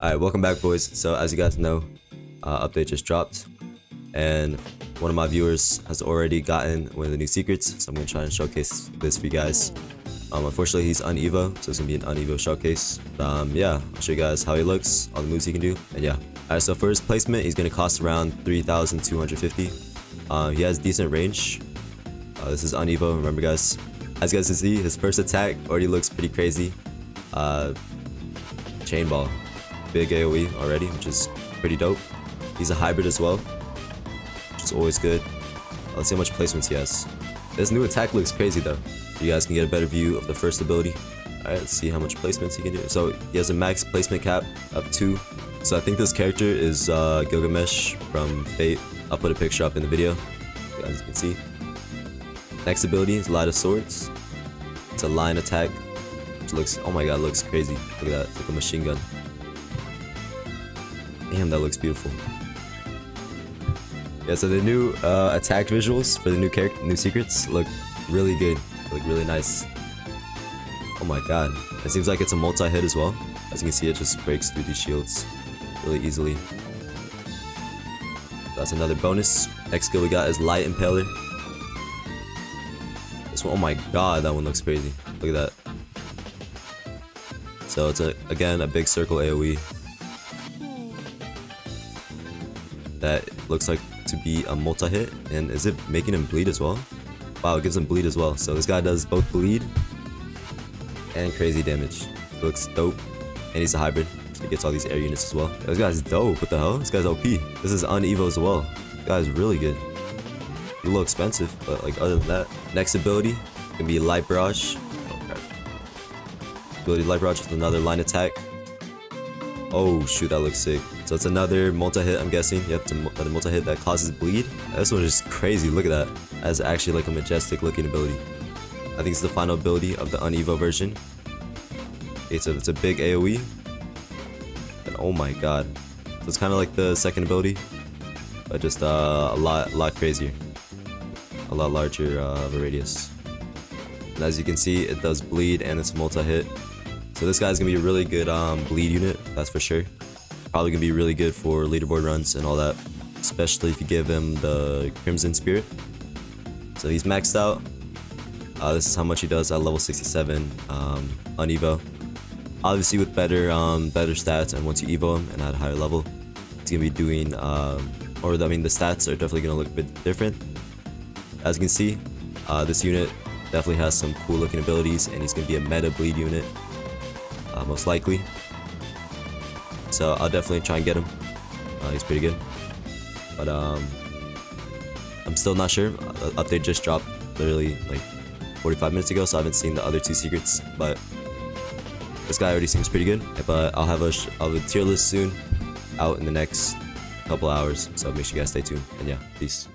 Alright, welcome back boys. So as you guys know, uh, update just dropped and one of my viewers has already gotten one of the new secrets so I'm going to try and showcase this for you guys. Um, unfortunately he's unevo so it's going to be an unevo showcase. Um, yeah, I'll show you guys how he looks, all the moves he can do and yeah. Alright, so for his placement he's going to cost around 3,250. Uh, he has decent range. Uh, this is unevo, remember guys. As you guys can see, his first attack already looks pretty crazy. Uh, chain ball big AoE already, which is pretty dope. He's a hybrid as well, which is always good. Let's see how much placements he has. This new attack looks crazy though. You guys can get a better view of the first ability. Alright, let's see how much placements he can do. So he has a max placement cap of 2. So I think this character is uh, Gilgamesh from Fate. I'll put a picture up in the video, as you can see. Next ability is Light of Swords. It's a line attack, which looks, oh my god, looks crazy. Look at that, it's like a machine gun. Damn, that looks beautiful. Yeah, so the new uh, attack visuals for the new character, new secrets look really good. Look really nice. Oh my god. It seems like it's a multi-hit as well. As you can see, it just breaks through these shields really easily. That's another bonus. Next skill we got is Light Impaler. This one, oh my god, that one looks crazy. Look at that. So it's a, again a big circle AoE. That looks like to be a multi-hit. And is it making him bleed as well? Wow, it gives him bleed as well. So this guy does both bleed and crazy damage. Looks dope. And he's a hybrid. So he gets all these air units as well. This guy's dope. What the hell? This guy's OP. This is unevo as well. This guy's really good. A little expensive, but like other than that. Next ability can be Light Barrage. Oh, ability Light Barrage with another line attack. Oh shoot, that looks sick. So it's another multi-hit, I'm guessing. Yep, another multi-hit that causes bleed. This one is crazy, look at that. That's actually like a majestic looking ability. I think it's the final ability of the Unevo version. It's a, it's a big AoE. And oh my god. So it's kind of like the second ability, but just uh, a lot, a lot crazier. A lot larger uh, of a radius. And as you can see, it does bleed and it's multi-hit. So this guy's gonna be a really good um, bleed unit, that's for sure. Probably gonna be really good for leaderboard runs and all that, especially if you give him the Crimson Spirit. So he's maxed out. Uh, this is how much he does at level 67 um, unevo. Obviously with better um, better stats and once you Evo him and at a higher level, it's gonna be doing, um, or I mean the stats are definitely gonna look a bit different. As you can see, uh, this unit definitely has some cool looking abilities and he's gonna be a meta bleed unit uh, most likely. So I'll definitely try and get him. Uh, he's pretty good. But um, I'm still not sure. Uh, update just dropped literally like 45 minutes ago, so I haven't seen the other two secrets. But this guy already seems pretty good. But I'll have a, I'll have a tier list soon out in the next couple hours. So make sure you guys stay tuned. And yeah, peace.